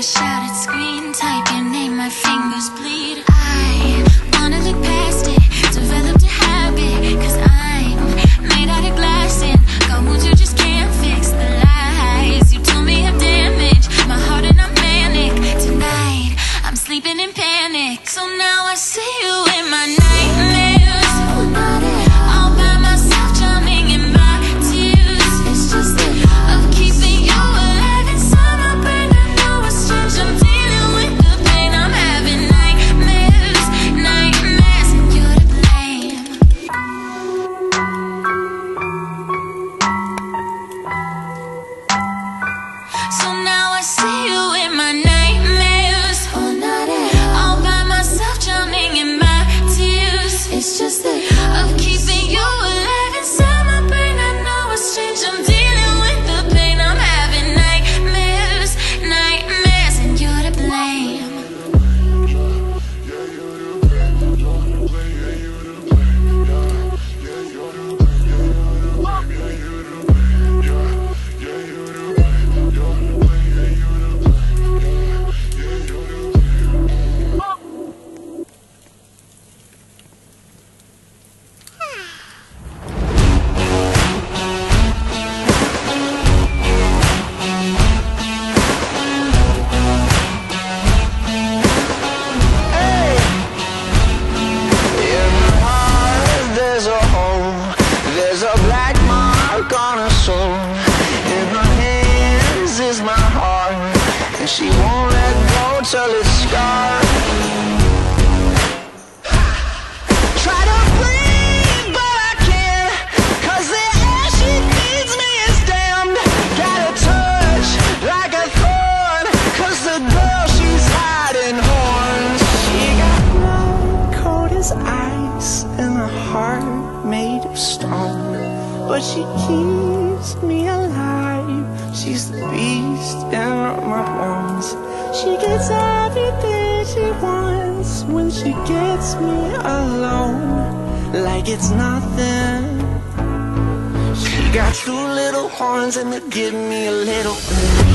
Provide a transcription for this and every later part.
my shadow. Go till it's scarred Try to breathe but I can't the air she feeds me is damned. Got a touch like a the girl she's hiding horns. She got cold as ice And a heart made of stone. But she keeps me alive. She's the beast in my bones She gets everything she wants When she gets me alone. Like it's nothing. She got two little horns and they give me a little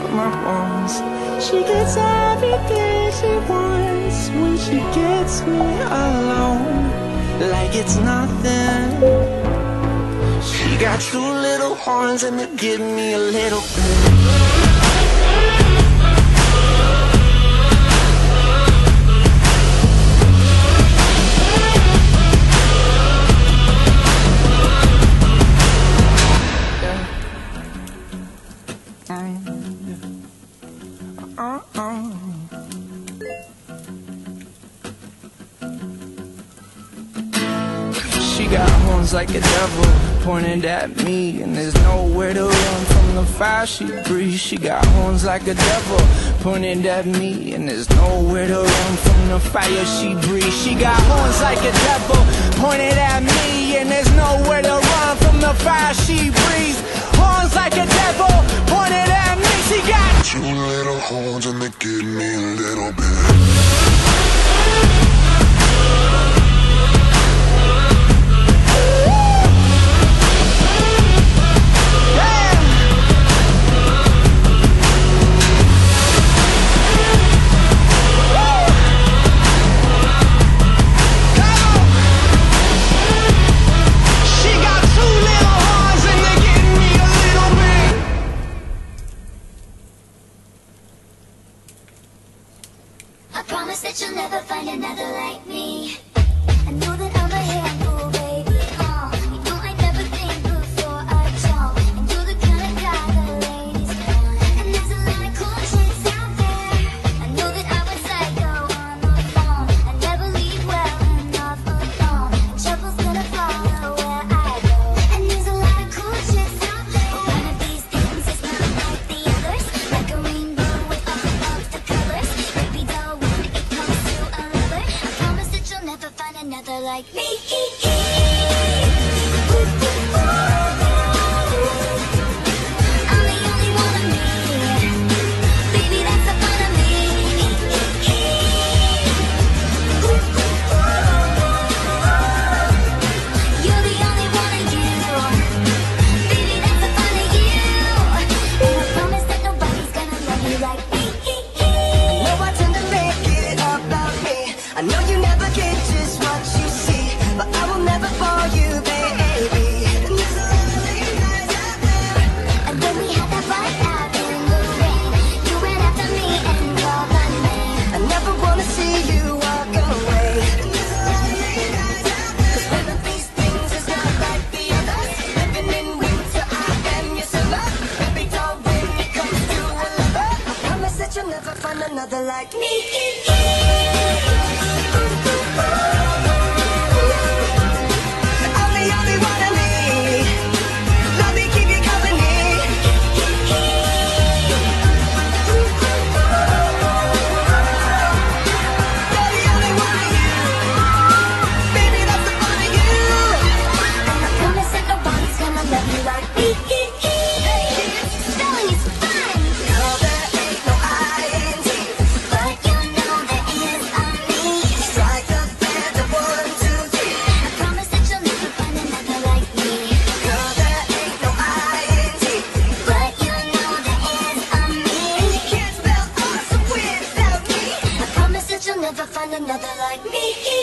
in my. She gets everything she wants when she gets me alone. Like it's nothing. She got two little horns and they give me a little like a devil pointed at me, and there's nowhere to run from the fire she breathes. She got horns like a devil pointed at me, and there's nowhere to run from the fire she breathes. She got horns like a devil pointed at me, and there's nowhere to run from the fire she breathes. Horns like a devil pointed at me. She got Two little horns and they give me a little bit. Like me. Another like me. Another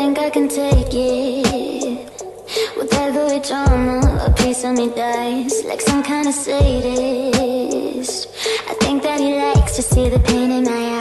think I can take it. With every drama, a piece of me dies Like some kind of sadist. I think that he likes to see the pain in my eyes